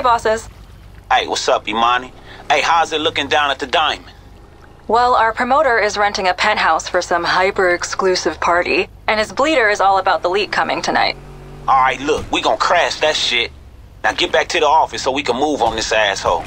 Hey, bosses. Hey, what's up, Imani? Hey, how's it looking down at the Diamond? Well, our promoter is renting a penthouse for some hyper exclusive party, and his Bleeter is all about the leak coming tonight. Alright, look, we gonna crash that shit. Now get back to the office so we can move on this asshole.